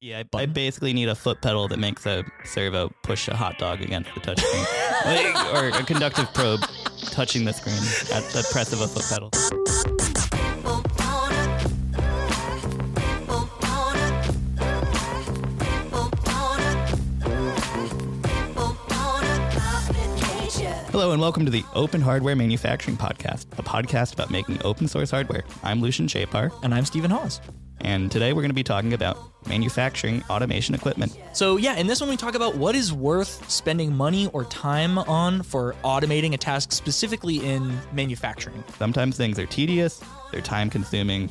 Yeah, I, I basically need a foot pedal that makes a servo push a hot dog against the touchscreen, Like, or a conductive probe touching the screen at the press of a foot pedal. Hello and welcome to the Open Hardware Manufacturing Podcast, a podcast about making open source hardware. I'm Lucian Chapar, And I'm Stephen Hawes. And today we're going to be talking about manufacturing automation equipment. So, yeah, in this one, we talk about what is worth spending money or time on for automating a task, specifically in manufacturing. Sometimes things are tedious, they're time consuming,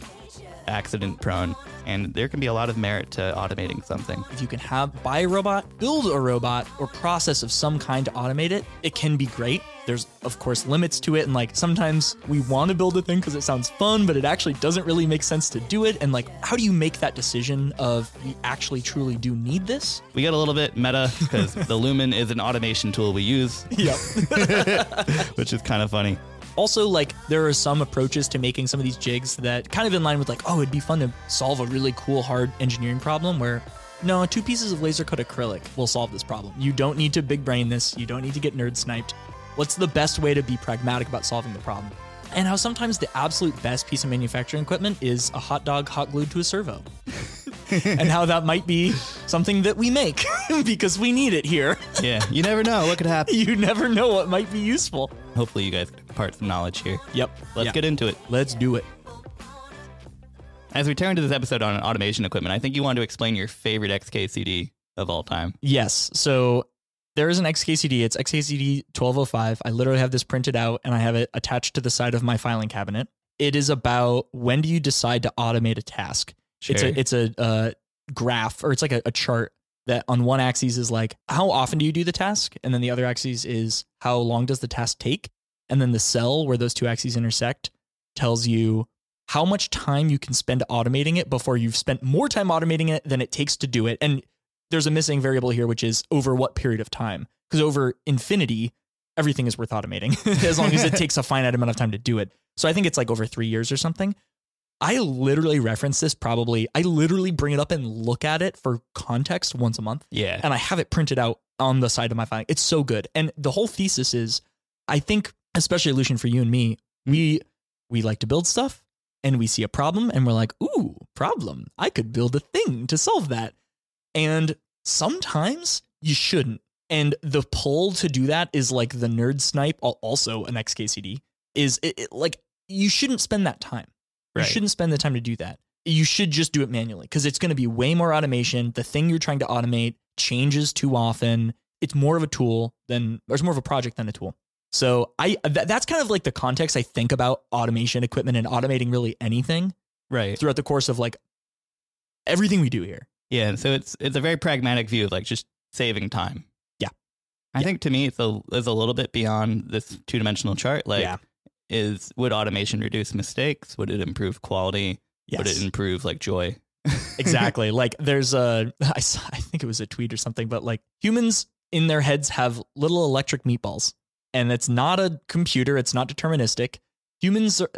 accident prone, and there can be a lot of merit to automating something. If you can have buy a robot, build a robot, or process of some kind to automate it, it can be great. There's, of course, limits to it. And like sometimes we want to build a thing because it sounds fun, but it actually doesn't really make sense to do it. And like, how do you make that decision of we actually truly do need this? We get a little bit meta because the Lumen is an automation tool we use, Yep. which is kind of funny. Also, like there are some approaches to making some of these jigs that kind of in line with like, oh, it'd be fun to solve a really cool hard engineering problem where no, two pieces of laser cut acrylic will solve this problem. You don't need to big brain this. You don't need to get nerd sniped. What's the best way to be pragmatic about solving the problem? And how sometimes the absolute best piece of manufacturing equipment is a hot dog hot glued to a servo. and how that might be something that we make because we need it here. Yeah, you never know what could happen. you never know what might be useful. Hopefully, you guys can impart some knowledge here. Yep. Let's Yeah. get into it. Let's do it. As we turn to this episode on automation equipment, I think you want to explain your favorite XKCD of all time. Yes. So there is an XKCD. It's XKCD 1205. I literally have this printed out and I have it attached to the side of my filing cabinet. It is about when do you decide to automate a task? It's a it's a uh, graph or it's like a, a chart that on one axis is like how often do you do the task, and then the other axis is how long does the task take, and then the cell where those two axes intersect tells you how much time you can spend automating it before you've spent more time automating it than it takes to do it. And there's a missing variable here, which is over what period of time. Because over infinity, everything is worth automating as long as it takes a finite amount of time to do it. So I think it's like over three years or something. I literally reference this probably, I literally bring it up and look at it for context once a month Yeah. and I have it printed out on the side of my file. It's so good. And the whole thesis is I think, especially Lucian for you and me, we we like to build stuff and we see a problem and we're like, ooh, problem. I could build a thing to solve that. And sometimes you shouldn't. And the pull to do that is like the nerd snipe, also an XKCD, is it, it- like you shouldn't spend that time. You shouldn't spend the time to do that. You should just do it manually because it's going to be way more automation. The thing you're trying to automate changes too often. It's more of a tool than, or it's more of a project than a tool. So I that, that's kind of like the context I think about automation equipment and automating really anything right. throughout the course of like everything we do here. Yeah. So it's it's a very pragmatic view of like just saving time. Yeah. I Yeah. think to me it's a is a little bit beyond this two dimensional chart. Like, Yeah. Is would automation reduce mistakes? Would it improve quality? Yes. Would it improve like joy? exactly. like there's a I, saw, I think it was a tweet or something, but like humans in their heads have little electric meatballs, and it's not a computer. It's not deterministic. Humans are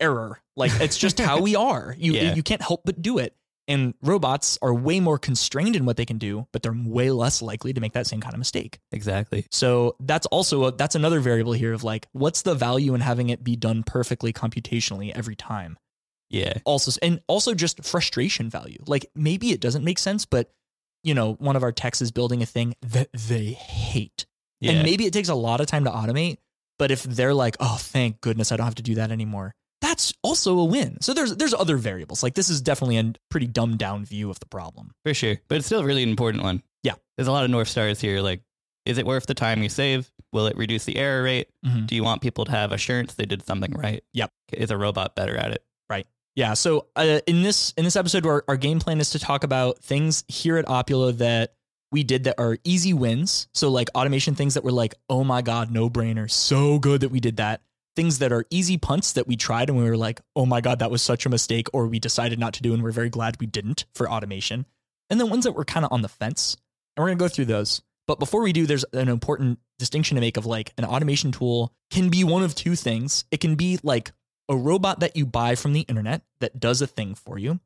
error. Like it's just how we are. You Yeah. you can't help but do it. And robots are way more constrained in what they can do, but they're way less likely to make that same kind of mistake. exactly. So that's also a, that's another variable here of like what's the value in having it be done perfectly computationally every time Yeah. also and also just frustration value like maybe it doesn't make sense but you know one of our techs is building a thing that they hate Yeah. and maybe it takes a lot of time to automate but if they're like oh thank goodness i don't have to do that anymore that's also a win so there's there's other variables like this is definitely a pretty dumbed down view of the problem For sure. But it's still really an important one. Yeah. There's a lot of North Stars here. Like, is it worth the time you save? Will it reduce the error rate? Mhm. Do you want people to have assurance they did something right? Yep. Is a robot better at it? Right. Yeah. So uh, in this in this episode, our, our game plan is to talk about things here at Opulo that we did that are easy wins. So like automation things that were like, oh my god, no brainer, so good that we did that. Things that are easy punts that we tried and we were like, oh my god, that was such a mistake, or we decided not to do and we're very glad we didn't for automation. And then ones that were kind of on the fence. And we're gonna go through those. But before we do, there's an important distinction to make of like an automation tool can be one of two things. It can be like a robot that you buy from the internet that does a thing for you,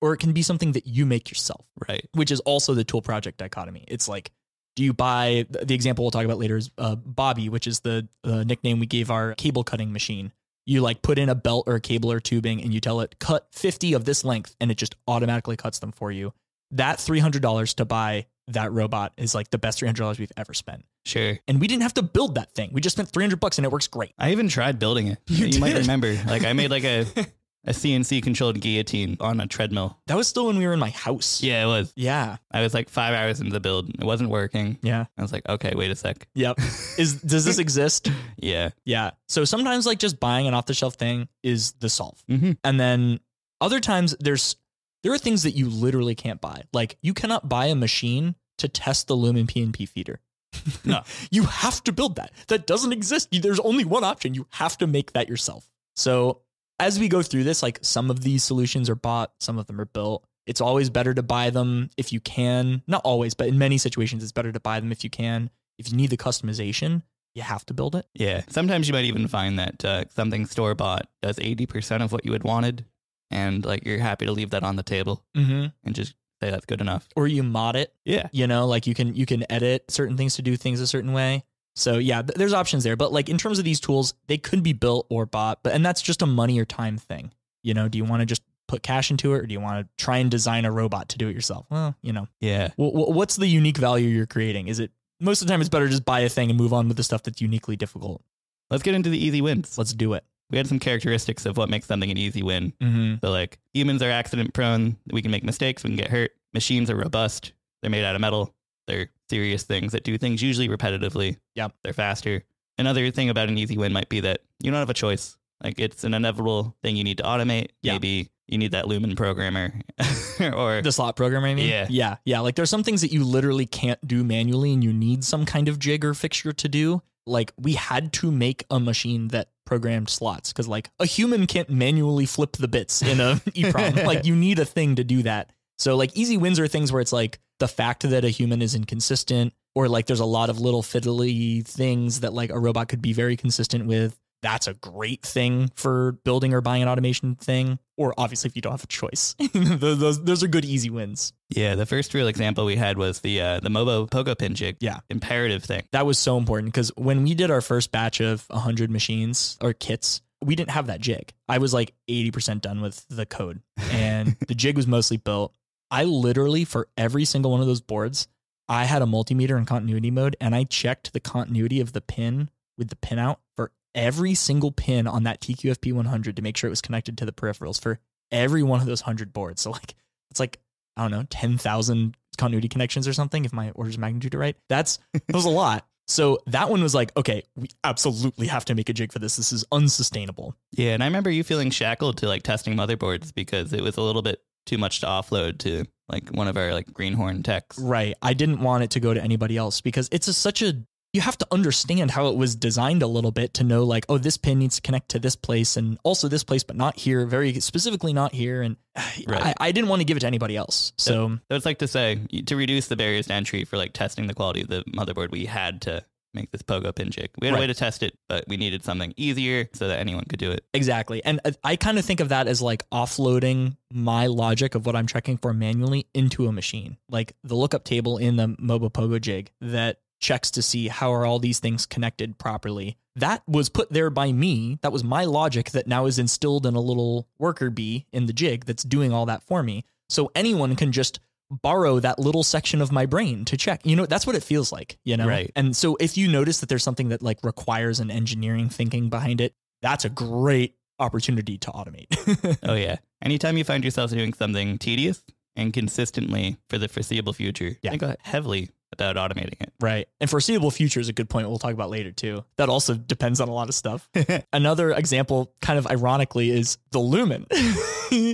or it can be something that you make yourself, Right. which is also the tool project dichotomy. It's like, do you buy the example we'll talk about later is uh, Bobby, which is the uh, nickname we gave our cable cutting machine. You like put in a belt or a cable or tubing and you tell it cut 50 of this length and it just automatically cuts them for you. That $300 to buy that robot is like the best $300 we've ever spent. Sure. And we didn't have to build that thing. We just spent 300 bucks and it works great. I even tried building it. You might remember. Like I made like a a CNC controlled guillotine on a treadmill. That was still when we were in my house. Yeah, it was. Yeah. I was like five hours into the build. It wasn't working. Yeah. I was like, okay, wait a sec. Yep. Is does this exist? Yeah. Yeah. So sometimes like just buying an off the shelf thing is the solve. Mm-hmm. And then other times there's there are things that you literally can't buy. Like you cannot buy a machine to test the Lumen PNP feeder. No. you have to build that. That doesn't exist. There's only one option. You have to make that yourself. So as we go through this, like some of these solutions are bought, some of them are built. It's always better to buy them if you can. Not always, but in many situations, it's better to buy them if you can. If you need the customization, you have to build it. Yeah. Sometimes you might even find that uh, something store bought does 80% of what you had wanted. And like you're happy to leave that on the table Mm-hmm. and just say that's good enough. Or you mod it. Yeah. You know, like you can you can edit certain things to do things a certain way. So yeah, th- there's options there. But like in terms of these tools, they could be built or bought. But and that's just a money or time thing. You know, do you want to just put cash into it, or do you want to try and design a robot to do it yourself? Well, you know, Yeah. wh- wh- what's the unique value you're creating? Is it most of the time it's better to just buy a thing and move on with the stuff that's uniquely difficult. Let's get into the easy wins. Let's do it. We had some characteristics of what makes something an easy win. Mm-hmm. So like humans are accident prone. We can make mistakes. We can get hurt. Machines are robust. They're made out of metal. They're serious things that do things usually repetitively. Yep. They're faster. Another thing about an easy win might be that you don't have a choice. Like it's an inevitable thing you need to automate. Yeah. Maybe you need that Lumen programmer or The slot programmer, I mean? Yeah. Yeah. Yeah. Like there's some things that you literally can't do manually and you need some kind of jig or fixture to do. Like we had to make a machine that programmed slots because like a human can't manually flip the bits in a EEPROM. like you need a thing to do that. So like easy wins are things where it's like the fact that a human is inconsistent or like there's a lot of little fiddly things that like a robot could be very consistent with. That's a great thing for building or buying an automation thing. Or obviously, if you don't have a choice, those, those, those are good, easy wins. yeah. The first real example we had was the uh, the Mobo Pogo Pin jig. Yeah. Imperative thing. That was so important because when we did our first batch of 100 machines or kits, we didn't have that jig. I was like 80% done with the code and the jig was mostly built. I literally, for every single one of those boards, I had a multimeter in continuity mode and I checked the continuity of the pin with the pinout for every single pin on that TQFP 100 to make sure it was connected to the peripherals for every one of those 100 boards. So, like, it's like, I don't know, 10,000 continuity connections or something, if my orders of magnitude are right. That's, that was a lot. So that one was like, okay, we absolutely have to make a jig for this. This is unsustainable. Yeah, and I remember you feeling shackled to like testing motherboards because it was a little bit too much to offload to like one of our like greenhorn techs. Right. I didn't want it to go to anybody else because it's a, such a you have to understand how it was designed a little bit to know like oh this pin needs to connect to this place and also this place but not here very specifically not here and Right. I, I didn't want to give it to anybody else so So it's like to say to reduce the barriers to entry for like testing the quality of the motherboard, we had to make this Pogo pin jig. We had a way to test it, but we needed something easier so that anyone could do it. exactly. And uh, I- I kind of think of that as like offloading my logic of what I'm checking for manually into a machine. Like the lookup table in the Mobo Pogo jig that checks to see how are all these things connected properly. That was put there by me. That was my logic that now is instilled in a little worker bee in the jig that's doing all that for me. So anyone can just borrow that little section of my brain to check you know that's what it feels like you know Right. and so if you notice that there's something that like requires an engineering thinking behind it that's a great opportunity to automate Oh yeah. Anytime you find yourself doing something tedious and consistently for the foreseeable future, Yeah. think heavily about automating it. Right. And foreseeable future is a good point we'll talk about later too. That also depends on a lot of stuff. Another example, kind of ironically, is the Lumen.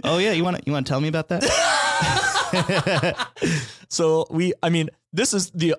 Oh yeah, you want to you want to tell me about that? so we, I mean, this is the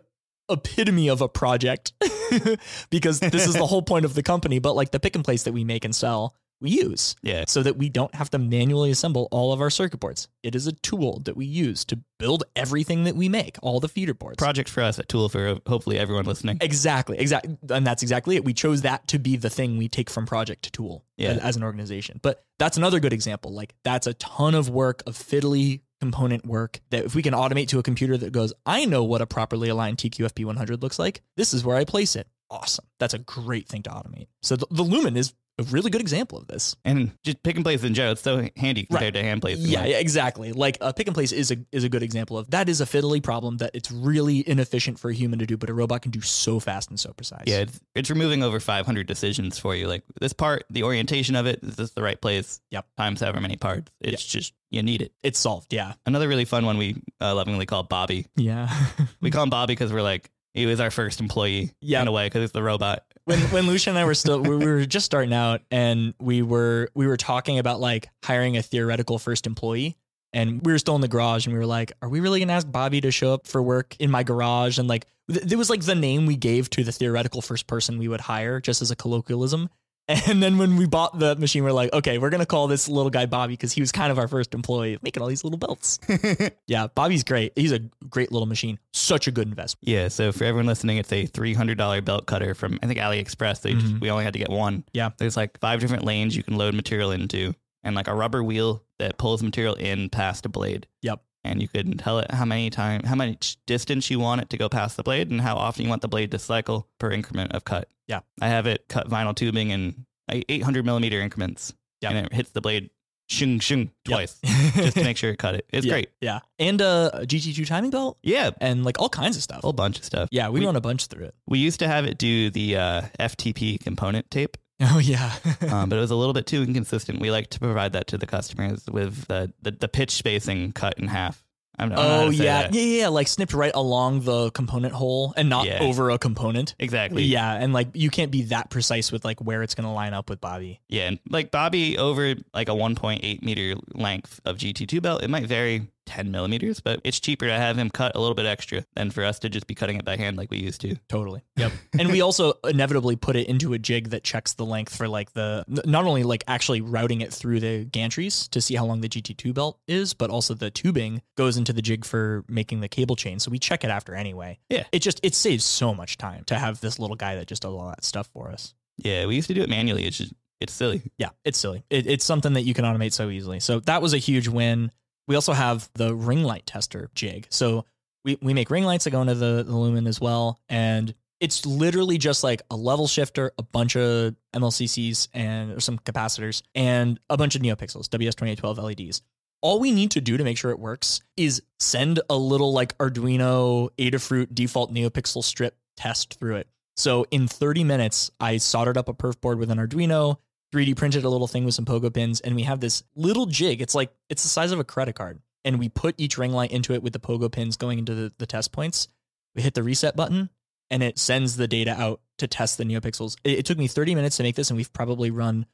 epitome of a project because this is the whole point of the company. But like the pick and place that we make and sell, we use Yeah. so that we don't have to manually assemble all of our circuit boards. It is a tool that we use to build everything that we make, all the feeder boards. Project for us, a tool for uh, hopefully everyone listening. Exactly, exactly, and that's exactly it. We chose that to be the thing we take from project to tool Yeah. as, as an organization. But that's another good example. Like that's a ton of work of fiddly component work that if we can automate to a computer that goes, I know what a properly aligned TQFP 100 looks like. This is where I place it. Awesome. That's a great thing to automate. So the, the Lumen is a really good example of this. And just pick and place in general, it's so handy compared to hand placing. Yeah, yeah, exactly. Like a pick and place is a is a good example of that is a fiddly problem that it's really inefficient for a human to do, but a robot can do so fast and so precise. Yeah, it's, it's removing over 500 decisions for you. Like this part, the orientation of it, is this the right place? Yep. Times however many parts. It's just, you need it. it's solved. Yeah, Another really fun one we uh, lovingly call Bobby. yeah. We call him Bobby because we're like, he was our first employee Yeah. in a way because it's the robot. When when Lucian and I were still we were just starting out and we were we were talking about like hiring a theoretical first employee and we were still in the garage and we were like are we really going to ask Bobby to show up for work in my garage? And like th- it was like the name we gave to the theoretical first person we would hire just as a colloquialism and then when we bought the machine we're like okay we're going to call this little guy Bobby because he was kind of our first employee making all these little belts yeah Bobby's great he's a great little machine such a good investment Yeah, so for everyone listening, it's a three hundred dollar belt cutter from I think AliExpress. They just, Mhm. we only had to get one. Yeah. there's like five different lanes you can load material into, and like a rubber wheel that pulls material in past a blade. Yep. And you can tell it how many time, how much distance you want it to go past the blade, and how often you want the blade to cycle per increment of cut. Yeah. I have it cut vinyl tubing in eight hundred millimeter increments. Yeah. and it hits the blade shung shung Yep. twice just to make sure it cut it. It's Yeah, great. yeah and uh, a GT2 timing belt Yeah, and like all kinds of stuff. a whole bunch of stuff. Yeah, we, We- run a bunch through it. We used to have it do the uh, FTP component tape, Oh yeah. um, but it was a little bit too inconsistent. We like to provide that to the customers with the, the, the pitch spacing cut in half. I'm, I don't know how oh yeah. yeah, yeah, yeah, like snipped right along the component hole and not Yeah. over a component. Exactly. Yeah, and like you can't be that precise with like where it's going to line up with Bobby. Yeah. And like Bobby over like a 1.8 meter length of GT2 belt, it might vary 10 millimeters, but it's cheaper to have him cut a little bit extra than for us to just be cutting it by hand like we used to. Totally. Yep. and we also inevitably put it into a jig that checks the length for like the not only like actually routing it through the gantries to see how long the GT2 belt is, but also the tubing goes into the jig for making the cable chain. So we check it after anyway. Yeah. It just it saves so much time to have this little guy that just does all that stuff for us. Yeah. We used to do it manually. It's just, it's silly. Yeah, it's silly. It, it's something that you can automate so easily. So that was a huge win. We also have the ring light tester jig. So we, we make ring lights that go into the, the Lumen as well. And it's literally just like a level shifter, a bunch of MLCCs and or some capacitors, and a bunch of NeoPixels, WS2812 LEDs. All we need to do to make sure it works is send a little like Arduino Adafruit default NeoPixel strip test through it. So in 30 minutes, I soldered up a perf board with an Arduino, 3D printed a little thing with some pogo pins, and we have this little jig. It's like it's the size of a credit card. And we put each ring light into it with the pogo pins going into the, the test points. We hit the reset button and it sends the data out to test the NeoPixels. It, it took me 30 minutes to make this, and we've probably run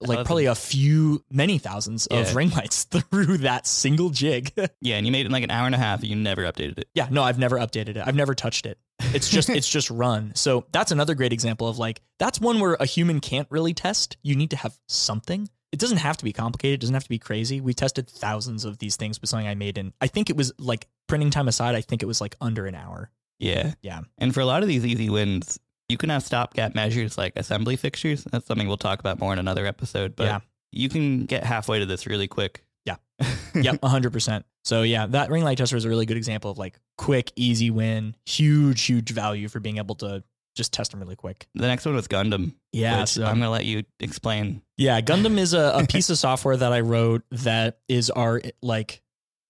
like probably a few, many thousands of ring lights through that single jig. Yeah. And you made it in like an hour and a half. And you never updated it. Yeah, no, I've never updated it. I've never touched it. It's just it's just run. So that's another great example of like that's one where a human can't really test. You need to have something. It doesn't have to be complicated. It doesn't have to be crazy. We tested thousands of these things with something I made in I think it was like printing time aside, I think it was like under an hour. Yeah. Yeah. And for a lot of these easy wins, you can have stopgap measures like assembly fixtures. That's something we'll talk about more in another episode. But Yeah. you can get halfway to this really quick. Yeah. yep, 100%. So yeah, that ring light tester is a really good example of like quick, easy win, huge, huge value for being able to just test them really quick. The next one was Gundam. Yeah, so I'm gonna let you explain. Yeah, Gundam is a, a piece of software that I wrote that is our like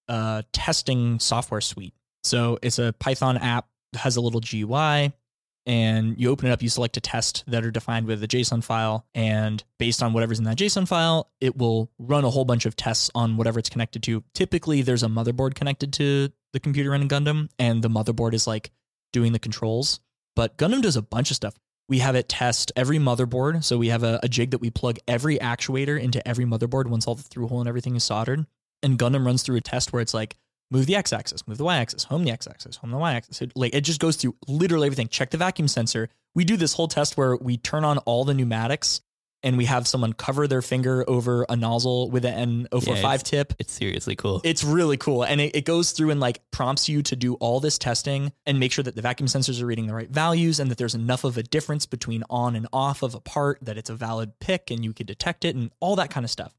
uh, testing software suite. So it's a Python app has a little GUI, and you open it up. You select a test that are defined with a JSON file, and based on whatever's in that JSON file, it will run a whole bunch of tests on whatever it's connected to. Typically, there's a motherboard connected to the computer running Gundam, and the motherboard is like doing the controls. But Gundam does a bunch of stuff we have it test every motherboard. So we have a, a jig that we plug every actuator into every motherboard once all the through hole and everything is soldered. And Gundam runs through a test where it's like, move the x axis, move the y axis, home the x axis, home the y axis. It, like it just goes through literally everything. Check the vacuum sensor. We do this whole test where we turn on all the pneumatics and we have someone cover their finger over a nozzle with an N045 Yeah, tip. It's seriously cool. It's really cool. And it, it goes through and like prompts you to do all this testing and make sure that the vacuum sensors are reading the right values and that there's enough of a difference between on and off of a part that it's a valid pick and you can detect it and all that kind of stuff.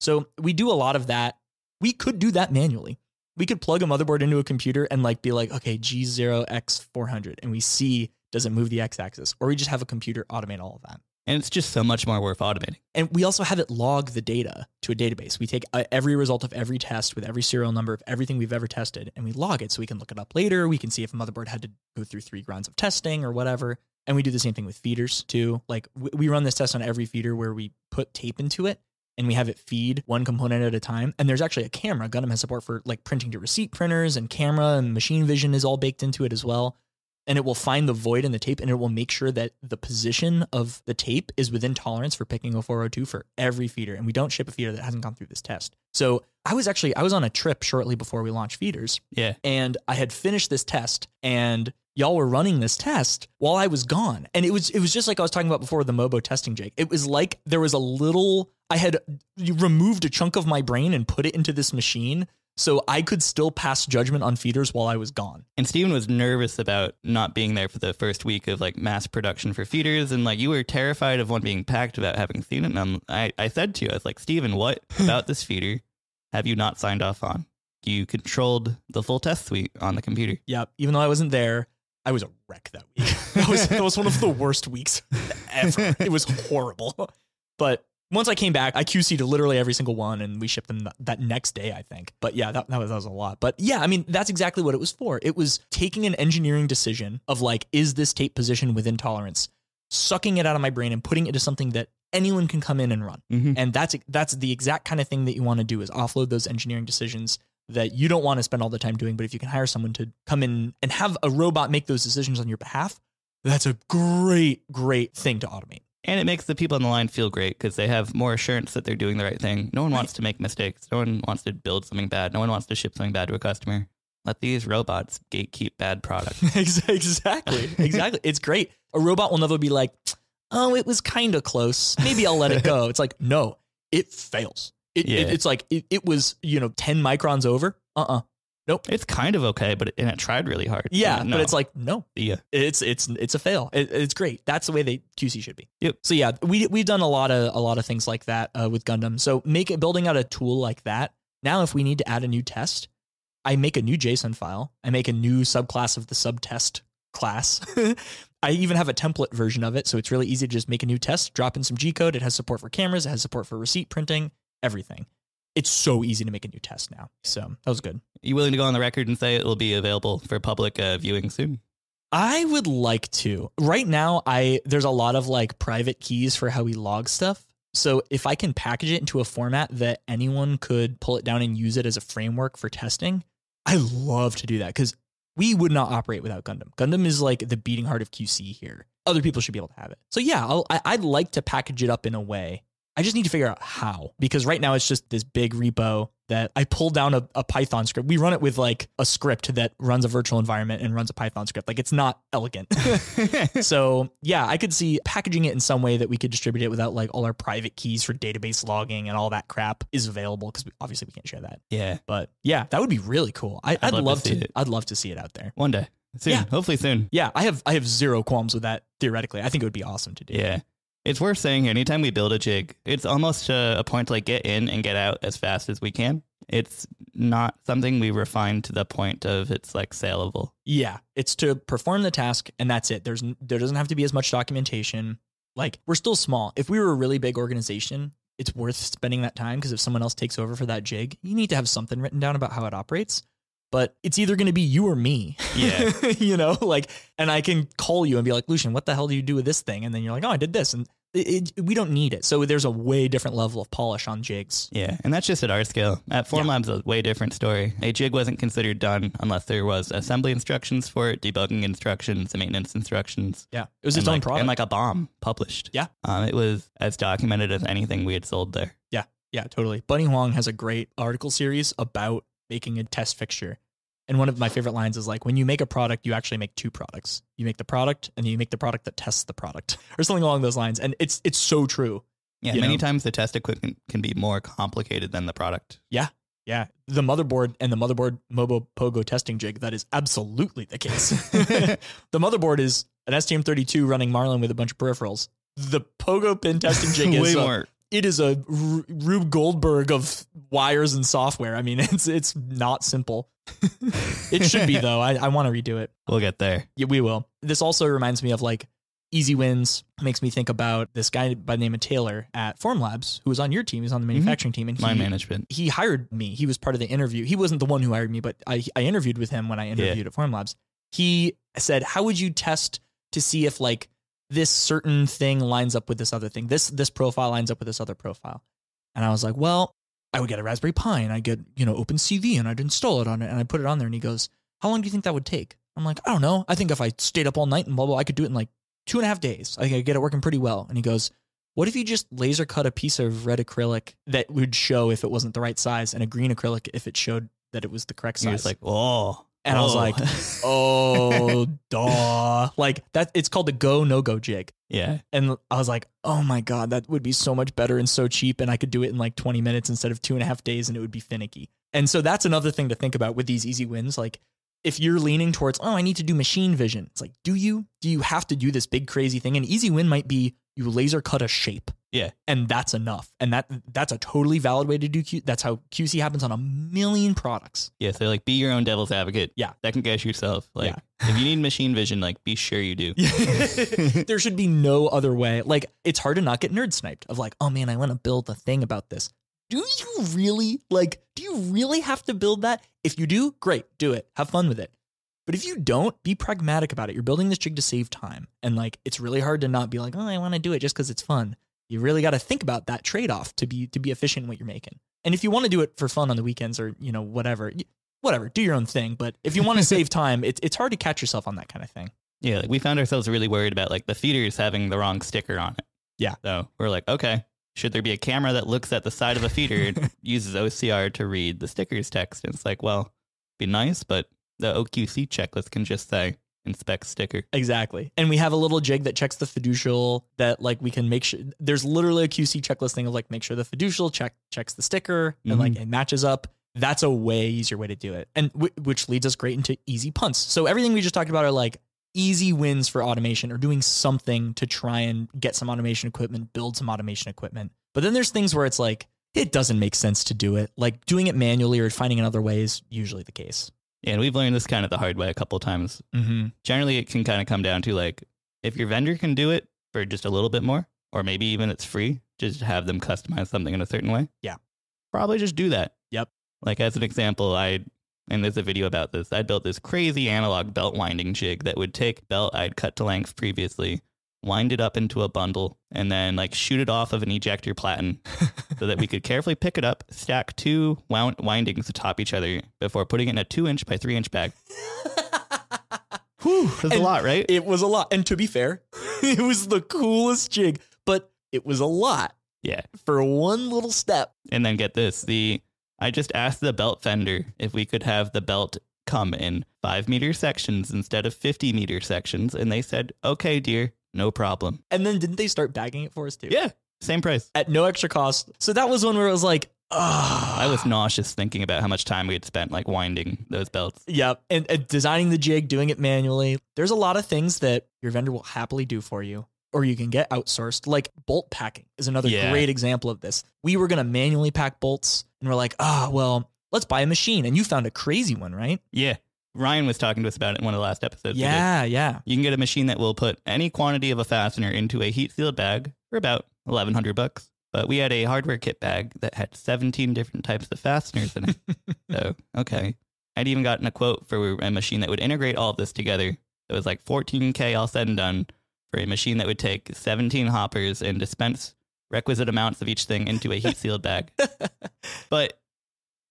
So we do a lot of that. We could do that manually. We could plug a motherboard into a computer and like be like, okay, G0X400, and we see does it move the X axis, or we just have a computer automate all of that. and it's just so much more worth automating. And we also have it log the data to a database. We take uh, every result of every test with every serial number of everything we've ever tested and we log it so we can look it up later. We can see if a motherboard had to go through three rounds of testing or whatever. And we do the same thing with feeders too. Like we run this test on every feeder where we put tape into it and we have it feed one component at a time. And there's actually a camera. Gundam has support for like printing to receipt printers and camera and machine vision is all baked into it as well and it will find the void in the tape and it will make sure that the position of the tape is within tolerance for picking a 402 for every feeder and we don't ship a feeder that hasn't gone through this test so i was actually i was on a trip shortly before we launched feeders Yeah. and i had finished this test and y'all were running this test while i was gone and it was it was just like i was talking about before with the mobo testing jig it was like there was a little i had removed a chunk of my brain and put it into this machine so i could still pass judgment on feeders while i was gone And Stephen was nervous about not being there for the first week of like mass production for feeders. And like you were terrified of one being packed without having seen it. And I'm, I, I said to you, I was like, Stephen, what about this feeder have you not signed off on? You controlled the full test suite on the computer. Yeah, even though I wasn't there, I was a wreck that week. that was that was one of the worst weeks ever. It was horrible. But once I came back, I QC'd literally every single one, and we shipped them that, that next day, I think. But yeah, that, that was that was a lot. But yeah, I mean, that's exactly what it was for. It was taking an engineering decision of like, is this tape position within tolerance, sucking it out of my brain and putting it into something that anyone can come in and run. Mm-hmm. And that's that's the exact kind of thing that you want to do is offload those engineering decisions that you don't want to spend all the time doing. But if you can hire someone to come in and have a robot make those decisions on your behalf, that's a great, great thing to automate. And it makes the people on the line feel great because they have more assurance that they're doing the right thing. No one wants to make mistakes. No one wants to build something bad. No one wants to ship something bad to a customer. Let these robots gatekeep bad products. exactly. Exactly. it's great. A robot will never be like, oh, it was kind of close. Maybe I'll let it go. It's like, no, it fails. It, Yeah. it- it's like, it, it was, you know, 10 microns over. Uh uh uh It's kind of okay, but it, and it tried really hard. Yeah. No. But it's like, no, yeah. it's it's it's a fail. It, it's great. That's the way they QC should be. Yep. So yeah, we we've done a lot of a lot of things like that uh, with Gundam. So make it building out a tool like that. Now, if we need to add a new test, I make a new JSON file. I make a new subclass of the subtest class. I even have a template version of it, so it's really easy to just make a new test, drop in some G code. It has support for cameras. It has support for receipt printing. Everything. It's so easy to make a new test now. So that was good. You willing to go on the record and say it will be available for public uh, viewing soon? I would like to. Right now, I there's a lot of like private keys for how we log stuff. So if I can package it into a format that anyone could pull it down and use it as a framework for testing, I love to do that because we would not operate without Gundam. Gundam is like the beating heart of QC here. Other people should be able to have it. So yeah, I'll, I, I'd like to package it up in a way. I just need to figure out how because right now it's just this big repo that I pulled down a, a Python script. We run it with like a script that runs a virtual environment and runs a Python script. Like it's not elegant. so yeah, I could see packaging it in some way that we could distribute it without like all our private keys for database logging and all that crap is available because obviously we can't share that. yeah. But yeah, that would be really cool. I, I'd, love to love, see to. it. I'd love to see it out there. One day. Soon. Yeah. Hopefully soon. Yeah, I have I have zero qualms with that theoretically. I think it would be awesome to do. Yeah. It's worth saying here, anytime we build a jig, it's almost a, a point to like get in and get out as fast as we can. It's not something we refine to the point of it's like saleable. Yeah, it's to perform the task and that's it. There's there doesn't have to be as much documentation. Like we're still small. If we were a really big organization, it's worth spending that time because if someone else takes over for that jig, you need to have something written down about how it operates. But it's either going to be you or me. Yeah. you know, like, and I can call you and be like, Lucian, what the hell do you do with this thing? And then you're like, oh, I did this. And it, it, we don't need it. So there's a way different level of polish on jigs. Yeah. And that's just at our scale. At Formlabs a way different story. A jig wasn't considered done unless there was assembly instructions for it, debugging instructions, maintenance instructions. Yeah. It was its own like, product. And like a bomb published. Yeah. Um, it was as documented as anything we had sold there. Yeah. Yeah, totally. Bunny Huang has a great article series about making a test fixture. And one of my favorite lines is like, when you make a product, you actually make two products. You make the product and then you make the product that tests the product or something along those lines. And it's it's so true. Yeah, many know? times the test equipment can be more complicated than the product. Yeah. Yeah. The motherboard and the motherboard Mobo Pogo testing jig, that is absolutely the case. the motherboard is an STM32 running Marlin with a bunch of peripherals. The Pogo pin testing jig is Way more. It is a R- Rube Goldberg of wires and software. I mean, it's it's not simple. It should be though. I, I want to redo it. We'll get there. Yeah, we will. This also reminds me of like easy wins. Makes me think about this guy by the name of Taylor at Formlabs, who was on your team. He's on the mm-hmm. manufacturing team, and he, Mind management. he hired me. He was part of the interview. He wasn't the one who hired me, but I, I interviewed with him when I interviewed at Formlabs. He said, "How would you test to see if like this certain thing lines up with this other thing? This this profile lines up with this other profile?" And I was like, "Well, I would get a Raspberry Pi and I get you know OpenCV and I'd install it on it and I put it on there." And he goes, "How long do you think that would take?" I'm like, "I don't know. I think if I stayed up all night and blah blah, I could do it in like two and a half days. I could get it working pretty well." And he goes. What if you just laser cut a piece of red acrylic that would show if it wasn't the right size and a green acrylic if it showed that it was the correct size? just like, oh. And I was oh." like, oh, duh. Like that, it's called the go no go jig. yeah. And I was like, oh my God, that would be so much better and so cheap. And I could do it in like 20 minutes instead of two and a half days and it would be finicky. And so that's another thing to think about with these easy wins. Like if you're leaning towards, oh, I need to do machine vision, it's like, do you? Do you have to do this big crazy thing? An easy win might be you laser cut a shape. Yeah. And that's enough. And that that's a totally valid way to do Q. That's how QC happens on a million products. Yeah. So like be your own devil's advocate. Yeah. Second guess yourself. Like if you need machine vision, like be sure you do. there should be no other way. Like it's hard to not get nerd sniped of like, oh man, I want to build a thing about this. Do you really like do you really have to build that? If you do, great, do it. Have fun with it. But if you don't, be pragmatic about it. You're building this jig to save time. And like it's really hard to not be like, oh, I want to do it just because it's fun. You really got to think about that trade-off to be to be efficient in what you're making. And if you want to do it for fun on the weekends or, you know, whatever, whatever, do your own thing. But if you want to save time, it's it's hard to catch yourself on that kind of thing. Yeah. Like we found ourselves really worried about like the feeders having the wrong sticker on it. Yeah. So we're like, okay, should there be a camera that looks at the side of a feeder and uses OCR to read the stickers text? And it's like, well, be nice, but the OQC checklist can just say inspect sticker. Exactly. And we have a little jig that checks the fiducial that like we can make sure there's literally a QC checklist thing of like make sure the fiducial check checks the sticker and like mm-hmm. it matches up. That's a way easier way to do it. And w- which leads us great into easy punts. So everything we just talked about are like easy wins for automation or doing something to try and get some automation equipment, build some automation equipment. But then there's things where it's like it doesn't make sense to do it. Like doing it manually or finding another way is usually the case. Yeah, and we've learned this kind of the hard way a couple of times. Mm-hmm. Generally, it can kind of come down to like if your vendor can do it for just a little bit more, or maybe even it's free, just have them customize something in a certain way. Yeah. Probably just do that. Yep. Like as an example, I and there's a video about this. I built this crazy analog belt winding jig that would take belt I'd cut to length previously, wind it up into a bundle, and then like shoot it off of an ejector platen so that we could carefully pick it up, stack two wound- windings atop each other before putting it in a two inch by three inch bag. Whew, that's a lot, right? It was a lot. And to be fair, it was the coolest jig, but it was a lot yeah. for one little step. And then get this the I just asked the belt fender if we could have the belt come in five meter sections instead of 50 meter sections. And they said, okay, dear, no problem. And then didn't they start bagging it for us too? Yeah, same price. At no extra cost. So that was one where it was like, ah. I was nauseous thinking about how much time we had spent like winding those belts. Yep. And, and designing the jig, doing it manually. There's a lot of things that your vendor will happily do for you. Or you can get outsourced. Like bolt packing is another Yeah. great example of this. We were going to manually pack bolts and we're like, ah, well, let's buy a machine. And you found a crazy one, right? Yeah. Ryan was talking to us about it in one of the last episodes. we did. Yeah, yeah. You can get a machine that will put any quantity of a fastener into a heat sealed bag for about 1100 bucks. But we had a hardware kit bag that had 17 different types of fasteners in it. so, okay. I'd even gotten a quote for a machine that would integrate all of this together. It was like 14K all said and done for a machine that would take 17 hoppers and dispense requisite amounts of each thing into a heat sealed bag. But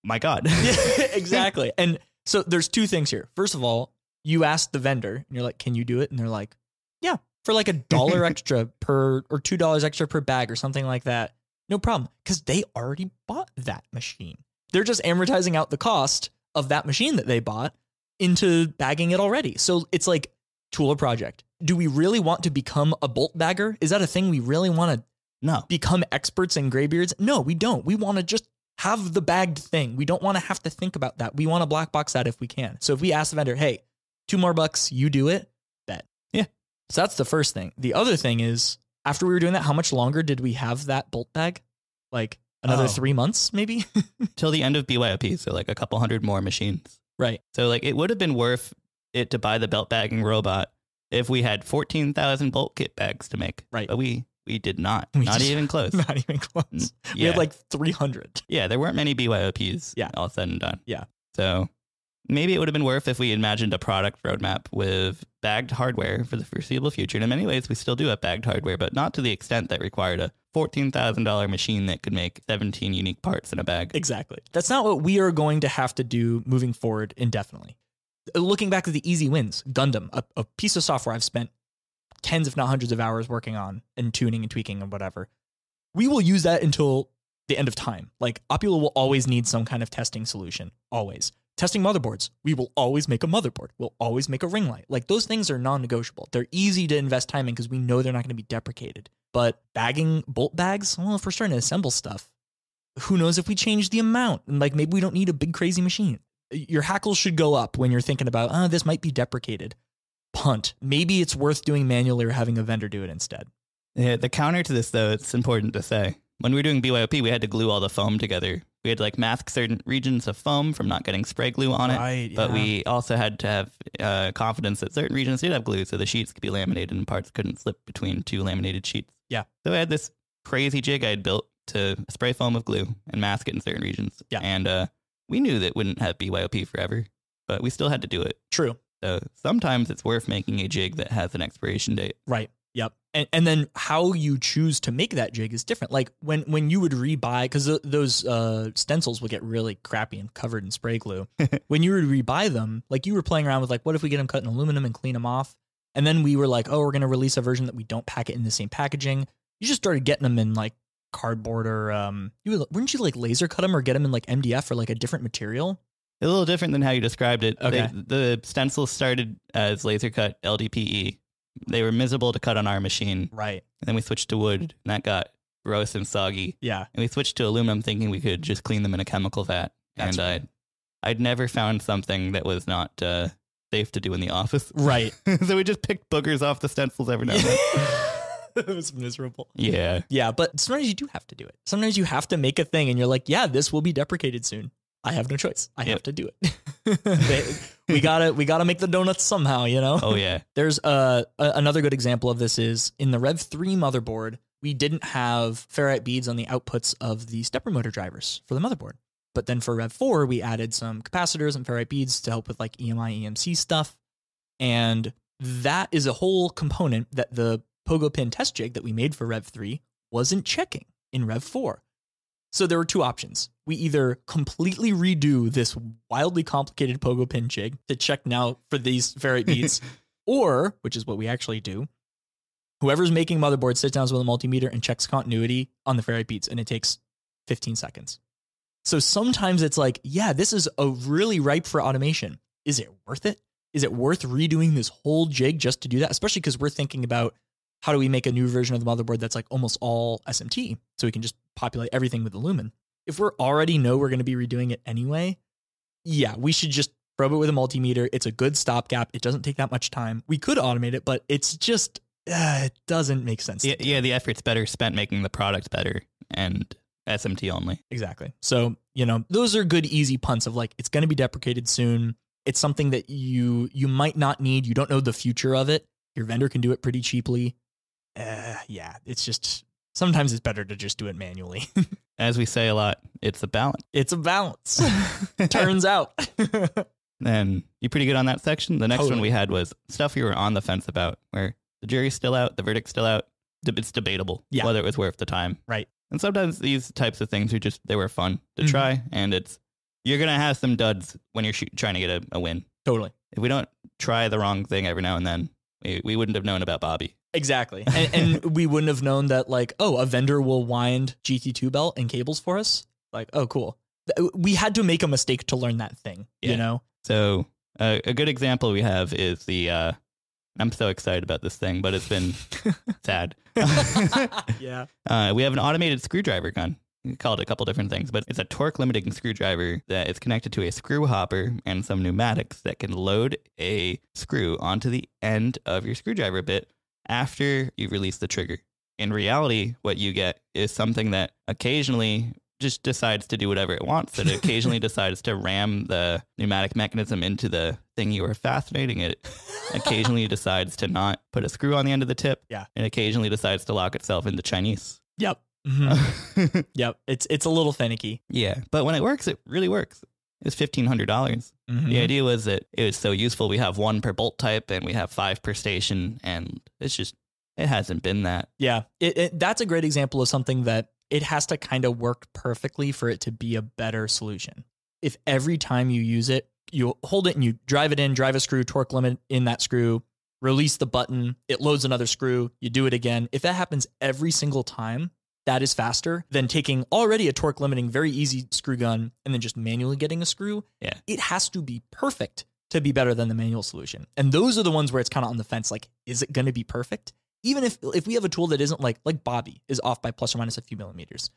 my God. exactly. And so there's two things here. First of all, you ask the vendor and you're like, can you do it? And they're like, yeah, for like a dollar extra per or two dollars extra per bag or something like that. No problem. Because they already bought that machine. They're just amortizing out the cost of that machine that they bought into bagging it already. So it's like tool or project. Do we really want to become a bolt bagger? Is that a thing we really want to No. become experts in graybeards. No, we don't. We want to just have the bagged thing. We don't want to have to think about that. We want to black box that if we can. So if we ask the vendor, hey, two more bucks, you do it, bet. Yeah. So that's the first thing. The other thing is, after we were doing that, how much longer did we have that bolt bag? Like another Oh. three months, maybe? Till the end of BYOP, so like a couple hundred more machines. right. So like it would have been worth it to buy the belt bagging robot if we had 14,000 bolt kit bags to make. Right. But we we did not. We not just- even close. Not even close. We yeah. had like 300. yeah, there weren't many BYOPs Yeah. all said and done. Yeah. So maybe it would have been worth if we imagined a product roadmap with bagged hardware for the foreseeable future. And in many ways, we still do have bagged hardware, but not to the extent that required a $14,000 machine that could make 17 unique parts in a bag. Exactly. That's not what we are going to have to do moving forward indefinitely. Looking back at the easy wins, Gundam, a, a piece of software I've spent tens, if not hundreds of hours working on and tuning and tweaking and whatever. We will use that until the end of time. Like Opulo will always need some kind of testing solution. Always. Testing motherboards, we will always make a motherboard. We'll always make a ring light. Like those things are non negotiable. They're easy to invest time in because we know they're not going to be deprecated. But bagging bolt bags, well, if we're starting to assemble stuff, who knows if we change the amount and like maybe we don't need a big crazy machine your hackles should go up when you're thinking about oh this might be deprecated punt maybe it's worth doing manually or having a vendor do it instead Yeah, the counter to this, though, it's important to say. When we were doing BYOP, we had to glue all the foam together. We had to like mask certain regions of foam from not getting spray glue on it. right But we also had to have uh, confidence that certain regions did have glue, so the sheets could be laminated and parts couldn't slip between two laminated sheets. Yeah. So I had this crazy jig I had built to spray foam with glue and mask it in certain regions. Yeah. And uh, we knew that wouldn't have BYOP forever, but we still had to do it. true So sometimes it's worth making a jig that has an expiration date. right. Yep. And, and then how you choose to make that jig is different. Like when when you would rebuy because those uh, stencils would get really crappy and covered in spray glue. When you would rebuy them like you were playing around with like what if we get them cut in aluminum and clean them off? And then we were like oh we're going to release a version that we don't pack it in the same packaging. You just started getting them in like cardboard or um you would, wouldn't you like laser cut them or get them in like mdf or like a different material A little different than how you described it. Okay. They, the stencils started as laser cut LDPE. They were miserable to cut on our machine. right And then we switched to wood, and that got gross and soggy. yeah And we switched to aluminum, thinking we could just clean them in a chemical vat. That's and right. I'd, I'd never found something that was not uh, safe to do in the office. right so we just picked boogers off the stencils every now and then. it was miserable yeah. Yeah, but sometimes you do have to do it. Sometimes you have to make a thing and you're like, yeah, this will be deprecated soon. I have no choice. I have to do it. They- we gotta we gotta make the donuts somehow, you know? Oh, yeah. There's uh, a, another good example of this is in the Rev 3 motherboard, we didn't have ferrite beads on the outputs of the stepper motor drivers for the motherboard. But then for Rev 4, we added some capacitors and ferrite beads to help with like EMI, EMC stuff. And that is a whole component that the pogo pin test jig that we made for Rev 3 wasn't checking in Rev 4. So there were two options. We either completely redo this wildly complicated pogo pin jig to check now for these ferrite beads, or, which is what we actually do, whoever's making motherboard sits down with a multimeter and checks continuity on the ferrite beads, and it takes 15 seconds. So sometimes it's like, yeah, this is a really ripe for automation. Is it worth it? Is it worth redoing this whole jig just to do that? Especially because we're thinking about how do we make a new version of the motherboard that's like almost all SMT, so we can just populate everything with the lumen. If we're already know we're going to be redoing it anyway, yeah, we should just probe it with a multimeter. It's a good stopgap. It doesn't take that much time. We could automate it, but it's just uh, it doesn't make sense. Yeah, yeah, the effort's better spent making the product better and SMT only. Exactly. So, you know, those are good easy punts of like it's going to be deprecated soon. It's something that you you might not need. You don't know the future of it. Your vendor can do it pretty cheaply. Uh, yeah, it's just sometimes it's better to just do it manually. As we say a lot, it's a balance. it's a balance. Turns out. And you pretty good on that section. The next one we had was stuff you were on the fence about, where the jury's still out, the verdict's still out. It's debatable Yeah. whether it was worth the time. Right. And sometimes these types of things are just they were fun to Mhm. try, and it's you're gonna have some duds when you're shoot, trying to get a, a win. totally. If we don't try the wrong thing every now and then, we, we wouldn't have known about Bobby. Exactly. And, and we wouldn't have known that, like, oh, a vendor will wind GT2 belt and cables for us. Like, oh, cool. We had to make a mistake to learn that thing, Yeah. you know? So uh, a good example we have is the uh, I'm so excited about this thing, but it's been sad. yeah. Uh, we have an automated screwdriver gun. We call it a couple different things, but it's a torque limiting screwdriver that is connected to a screw hopper and some pneumatics that can load a screw onto the end of your screwdriver bit after you release the trigger. In reality, what you get is something that occasionally just decides to do whatever it wants. It occasionally decides to ram the pneumatic mechanism into the thing you are fascinating. It occasionally decides to not put a screw on the end of the tip. Yeah. And occasionally decides to lock itself into Chinese. Yep. Mhm. yep. It's it's a little finicky. yeah. But when it works, it really works. It's fifteen hundred dollars. Mhm. The idea was that it was so useful. We have one per bolt type and we have five per station, and it's just it hasn't been that. Yeah, it, it, that's a great example of something that it has to kind of work perfectly for it to be a better solution. If every time you use it, you hold it and you drive it in, drive a screw, torque limit in that screw, release the button, it loads another screw, you do it again. If that happens every single time, that is faster than taking already a torque limiting, very easy screw gun and then just manually getting a screw. Yeah. It has to be perfect to be better than the manual solution. And those are the ones where it's kind of on the fence like, is it going to be perfect? Even if if we have a tool that isn't like like Bobby is off by plus or minus a few millimeters,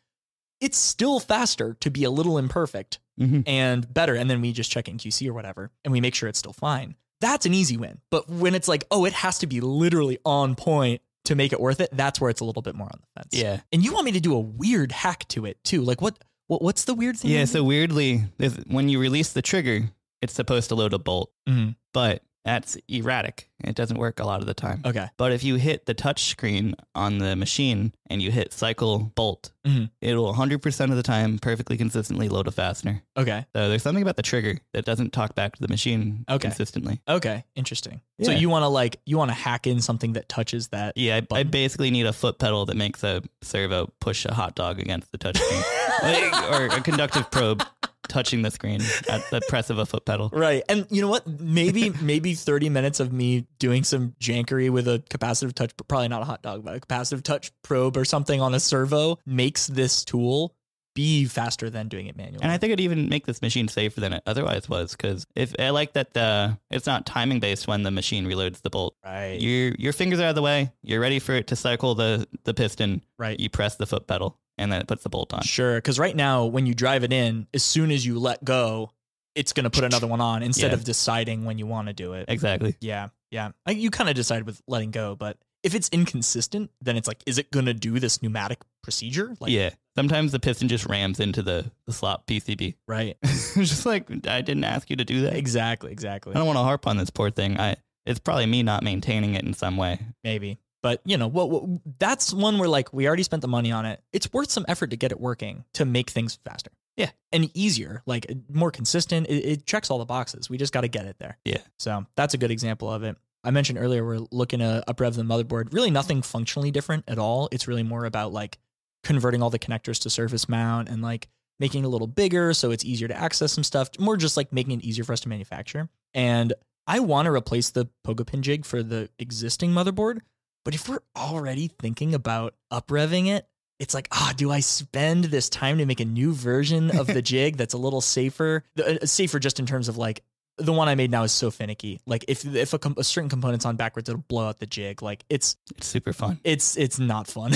it's still faster to be a little imperfect Mhm. and better. And then we just check in QC or whatever, and we make sure it's still fine. That's an easy win. But when it's like, oh, it has to be literally on point to make it worth it, that's where it's a little bit more on the fence. Yeah. And you want me to do a weird hack to it too? Like what? What? What's the weird thing? Yeah. So weirdly, when you release the trigger, it's supposed to load a bolt? Mhm. but that's erratic. It doesn't work a lot of the time. Okay. But if you hit the touch screen on the machine and you hit cycle bolt, Mhm. it'll 100% of the time perfectly consistently load a fastener. Okay. So there's something about the trigger that doesn't talk back to the machine Okay. consistently. Okay. Interesting. So you want to like you want to hack in something that touches that. Yeah, I, I basically need a foot pedal that makes a servo push a hot dog against the touch screen, Like, or a conductive probe touching the screen at the press of a foot pedal. Right. And you know what? Maybe maybe 30 minutes of me doing some jankery with a capacitive touch probably not a hot dog, but a capacitive touch probe or something on a servo makes this tool be faster than doing it manually. And I think it'd even make this machine safer than it otherwise was because if I like that the it's not timing based when the machine reloads the bolt. right. Your your fingers are out of the way. You're ready for it to cycle the the piston. right. You press the foot pedal, and then it puts the bolt on. Sure, because right now when you drive it in, as soon as you let go, it's going to put another one on instead Yeah. of deciding when you want to do it. Exactly. Yeah, yeah. I, you kind of decide with letting go, but if it's inconsistent, then it's like, is it going to do this pneumatic procedure? Like, yeah. Sometimes the piston just rams into the the slot PCB. right. it's just like I didn't ask you to do that. exactly, exactly. I don't want to harp on this poor thing. I it's probably me not maintaining it in some way. Maybe. But you know, what, what that's one where like we already spent the money on it. It's worth some effort to get it working to make things faster. Yeah. And easier, like uh, more consistent. It, it checks all the boxes. We just got to get it there. Yeah. So that's a good example of it. I mentioned earlier we're looking to uprev the motherboard. Really nothing functionally different at all. It's really more about like converting all the connectors to surface mount and like making it a little bigger so it's easier to access some stuff. More just like making it easier for us to manufacture. And I want to replace the pogo pin jig for the existing motherboard. But if we're already thinking about uprevving it, it's like, ah, do I spend this time to make a new version of the jig that's a little safer? The- uh, safer just in terms of like the one I made now is so finicky. Like if if a, com- a certain component's on backwards, it'll blow out the jig. Like it's It's super fun. it's it's not fun.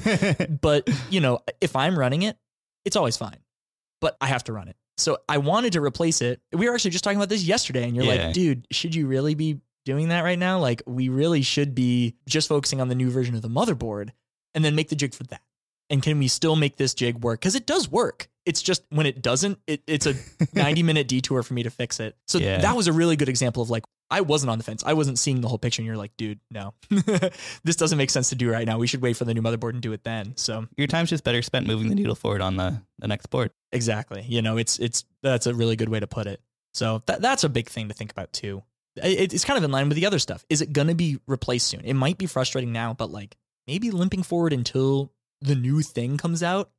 but you know, if I'm running it, it's always fine. But I have to run it. So I wanted to replace it. We were actually just talking about this yesterday, and you're Yeah. like, dude, should you really be doing that right now? Like, we really should be just focusing on the new version of the motherboard and then make the jig for that. And can we still make this jig work? Because it does work. It's just when it doesn't, it, it's a 90 minute detour for me to fix it. So Yeah. that was a really good example of like, I wasn't on the fence. I wasn't seeing the whole picture. And you're like, dude, no, this doesn't make sense to do right now. We should wait for the new motherboard and do it then. So Your time's just better spent moving the needle forward on the, the next board. exactly, you know, it's it's that's a really good way to put it. So that that's a big thing to think about too. It, it's kind of in line with the other stuff. Is it going to be replaced soon? It might be frustrating now, but like maybe limping forward until the new thing comes out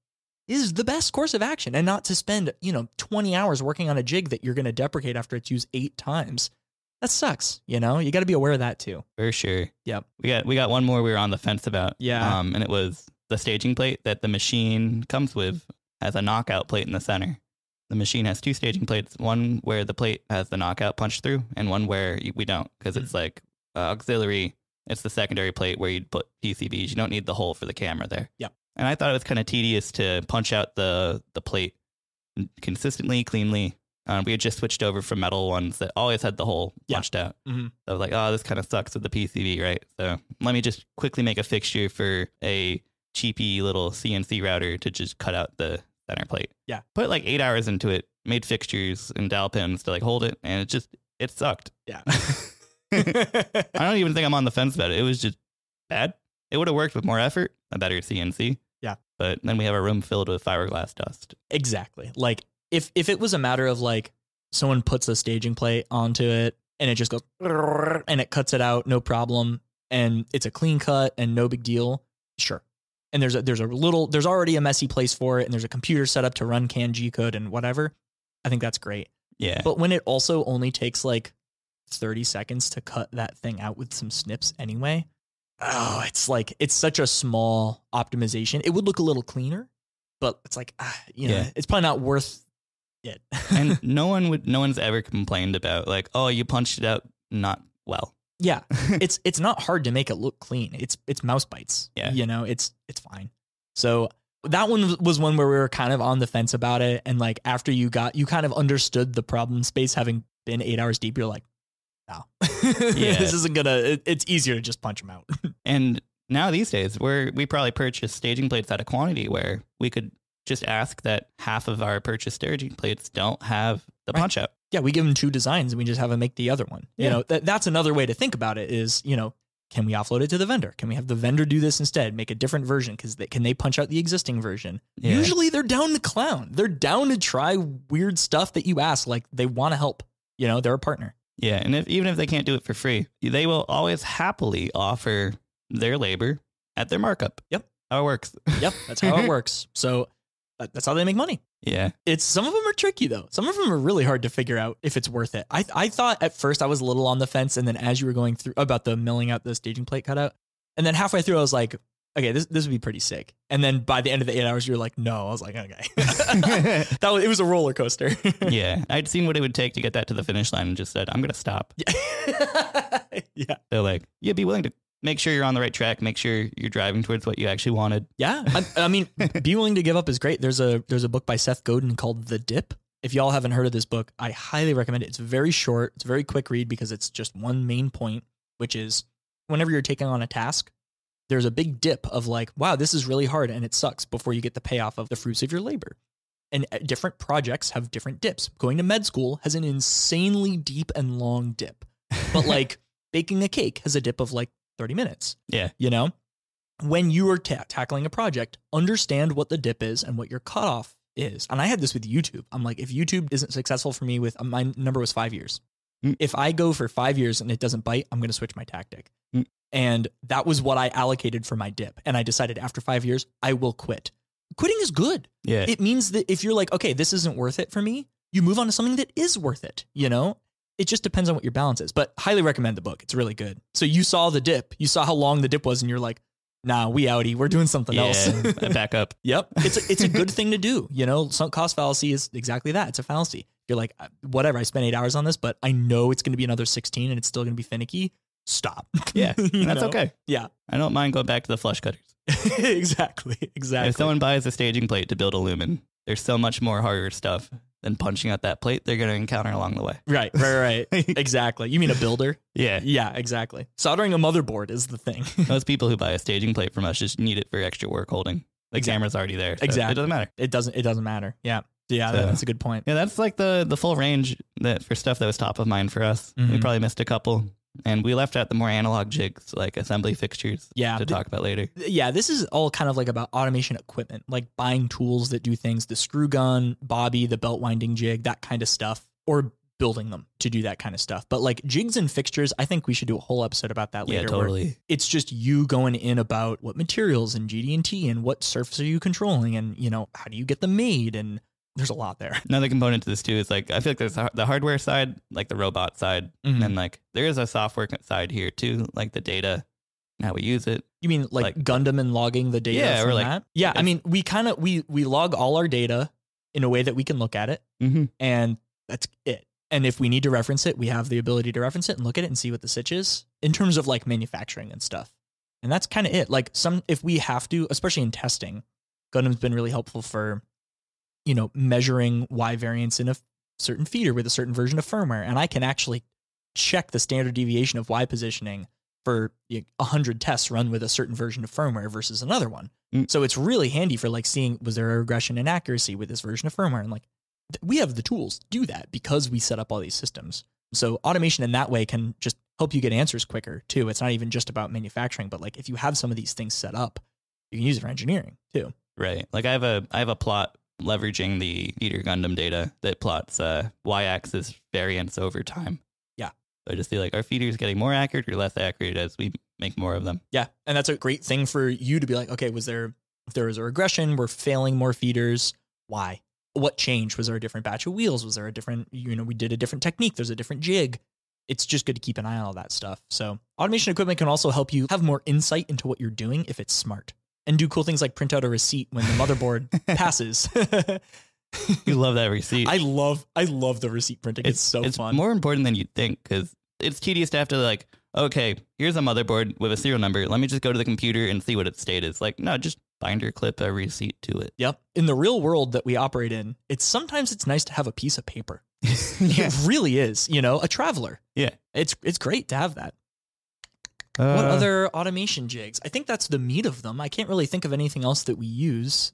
is the best course of action, and not to spend you know 20 hours working on a jig that you're going to deprecate after it's used eight times. That sucks. You know, you got to be aware of that too. For sure. Yep. We got we got one more we were on the fence about. Yeah. Um, and it was the staging plate that the machine comes with has a knockout plate in the center. The machine has two staging plates, one where the plate has the knockout punched through, and one where we don't, because it's like uh, auxiliary. It's the secondary plate where you'd put PCBs. You don't need the hole for the camera there. Yep. And I thought it was kind of tedious to punch out the the plate consistently, cleanly. Um, we had just switched over from metal ones that always had the hole Yeah. punched out. Mhm. I was like, oh, this kind of sucks with the PCB, right? So let me just quickly make a fixture for a cheapy little CNC router to just cut out the center plate. Yeah. Put like eight hours into it, made fixtures and dowel pins to like hold it, and it just it sucked. Yeah. I don't even think I'm on the fence about it. It was just bad. It would have worked with more effort, a better CNC. Yeah. But then we have a room filled with fiberglass dust. exactly. Like if if it was a matter of like someone puts a staging plate onto it and it just goes and it cuts it out, no problem, and it's a clean cut and no big deal, sure. And there's a there's a little there's already a messy place for it, and there's a computer set up to run CAN G code and whatever. I think that's great. Yeah. But when it also only takes like 30 seconds to cut that thing out with some snips anyway, oh, it's like it's such a small optimization. It would look a little cleaner, but it's like, ah, you know, Yeah. it's probably not worth it. and no one would no one's ever complained about like, oh, you punched it out not well. Yeah, it's it's not hard to make it look clean. It's it's mouse bites. Yeah. you know, it's it's fine. So that one was one where we were kind of on the fence about it, and like after you got you kind of understood the problem space, having been eight hours deep, you're like, no, Yeah. this isn't gonna. It, it's easier to just punch them out. And now these days, we're we probably purchase staging plates at a quantity where we could just ask that half of our purchased staging plates don't have the Right. punch out. Yeah, we give them two designs and we just have them make the other one. You know, that, that's another way to think about it is, you know, can we offload it to the vendor? Can we have the vendor do this instead? Make a different version because they, can they punch out the existing version? Yeah. Usually they're down to clown. They're down to try weird stuff that you ask. Like they want to help. You know, they're a partner. Yeah, and if even if they can't do it for free, they will always happily offer their labor at their markup. Yep. How it works. Yep, that's how it works. So uh, that's how they make money. Yeah. It's some of them are tricky though. Some of them are really hard to figure out if it's worth it. I I thought at first I was a little on the fence, and then as you were going through about the milling out the staging plate cutout, and then halfway through I was like, okay, this this would be pretty sick. And then by the end of the eight hours, you're like, no. I was like, okay, that was, it was a roller coaster. yeah. I'd seen what it would take to get that to the finish line and just said, I'm gonna stop. yeah, yeah, They're like, "You'd yeah, be willing to make sure you're on the right track, make sure you're driving towards what you actually wanted. yeah. I, I mean, be willing to give up is great. There's a there's a book by Seth Godin called The Dip. If y'all haven't heard of this book, I highly recommend it. It's very short. It's a very quick read because it's just one main point, which is whenever you're taking on a task, there's a big dip of like, wow, this is really hard and it sucks before you get the payoff of the fruits of your labor. And uh, different projects have different dips. Going to med school has an insanely deep and long dip. But like baking a cake has a dip of like 30 minutes. Yeah. You know, when you are ta- tackling a project, understand what the dip is and what your cutoff is. And I had this with YouTube. I'm like, if YouTube isn't successful for me with my number was five years. Mm. If I go for five years and it doesn't bite, I'm going to switch my tactic. Mm. And that was what I allocated for my dip. And I decided after five years, I will quit. Quitting is good. Yeah. It means that if you're like, okay, this isn't worth it for me, you move on to something that is worth it, you know? It just depends on what your balance is. But highly recommend the book. It's really good. So you saw the dip. You saw how long the dip was, and you're like, nah, we outie. We're doing something yeah. else. Back up. Yep. It's a, it's a good thing to do. You know, sunk cost fallacy is exactly that. It's a fallacy. You're like, uh, whatever, I spent eight hours on this, but I know it's going to be another 16 and it's still going to be finicky. Stop. Yeah. That's know? okay. Yeah. I don't mind going back to the flush cutters. exactly. Exactly. If someone buys a staging plate to build a lumen, there's so much more harder stuff than punching out that plate they're going to encounter along the way. right, right, right. exactly. You mean a builder? Yeah. Yeah, exactly. Soldering a motherboard is the thing. Most people who buy a staging plate from us just need it for extra work holding. The Exactly. camera's already there. so Exactly. It doesn't matter. it doesn't it doesn't matter. Yeah. Yeah, So- that's a good point. Yeah, that's like the the full range that for stuff that was top of mind for us. We Mhm. probably missed a couple. And we left out the more analog jigs like assembly fixtures Yeah. to talk about later. yeah, this is all kind of like about automation equipment, like buying tools that do things, the screw gun, bobby, the belt winding jig, that kind of stuff, or building them to do that kind of stuff. But like jigs and fixtures, I think we should do a whole episode about that later. Yeah, totally. It's just you going in about what materials and GD&T and what surface are you controlling and, you know, how do you get them made? And there's a lot there. Another component to this too is like I feel like there's the hardware side, like the robot side, Mhm. and like there is a software side here too, like the data and how we use it. You mean like, Like- Gundam and logging the data Yeah, from like- that? Yeah, I mean, we kind of we we log all our data in a way that we can look at it Mm-hmm. and that's it. And if we need to reference it, we have the ability to reference it and look at it and see what the sitch is in terms of like manufacturing and stuff. And that's kind of it. Like some, if we have to, especially in testing, Gundam's been really helpful for, you know, measuring Y variance in a certain feeder with a certain version of firmware. And I can actually check the standard deviation of Y positioning for a hundred tests run with a certain version of firmware versus another one. Mm. So it's really handy for like seeing was there a regression in accuracy with this version of firmware and like we have the tools to do that because we set up all these systems. So automation in that way can just help you get answers quicker too. It's not even just about manufacturing, but like if you have some of these things set up, you can use it for engineering too. Right. Like I have a I have a plot leveraging the Eater Gundam data that plots uh, y-axis variance over time. Yeah. So I just see like our feeders getting more accurate or less accurate as we make more of them. Yeah, and that's a great thing for you to be like, okay, was there if there was a regression, we're failing more feeders. Why? What changed? Was there a different batch of wheels? Was there a different, you know, we did a different technique? There's a different jig. It's just good to keep an eye on all that stuff. So automation equipment can also help you have more insight into what you're doing if it's smart. And do cool things like print out a receipt when the motherboard passes. You love that receipt. I love I love the receipt printing. It's, so it's fun. more important than you'd think because it's tedious to have to like, okay, here's a motherboard with a serial number. Let me just go to the computer and see what its state is. Like, no, just binder clip a receipt to it. Yep. In the real world that we operate in, it's sometimes it's nice to have a piece of paper. yeah. It really is, you know, a traveler. Yeah. It's it's great to have that. Uh, what other automation jigs? I think that's the meat of them. I can't really think of anything else that we use.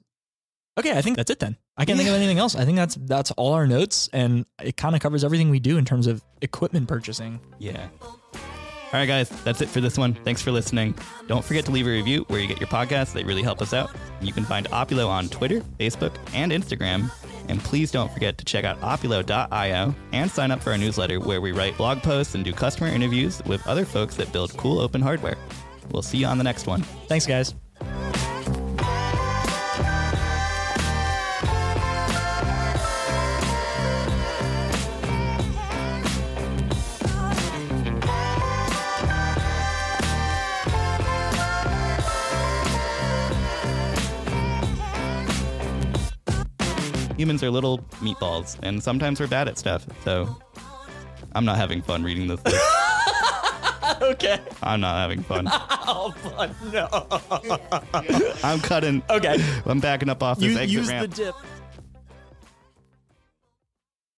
Okay, I think that's it then. I can't think of anything else. I think that's that's all our notes and it kind of covers everything we do in terms of equipment purchasing. Yeah. All right, guys, that's it for this one. Thanks for listening. Don't forget to leave a review where you get your podcasts. They really help us out. You can find Opulo on Twitter, Facebook, and Instagram. And please don't forget to check out opulo.io and sign up for our newsletter where we write blog posts and do customer interviews with other folks that build cool open hardware. We'll see you on the next one. Thanks guys. Humans are little meatballs, and sometimes we're bad at stuff. So I'm not having fun reading this. list. okay. I'm not having fun. Oh fun. No. I'm cutting. Okay. I'm backing up off this You exit use ramp. the dip.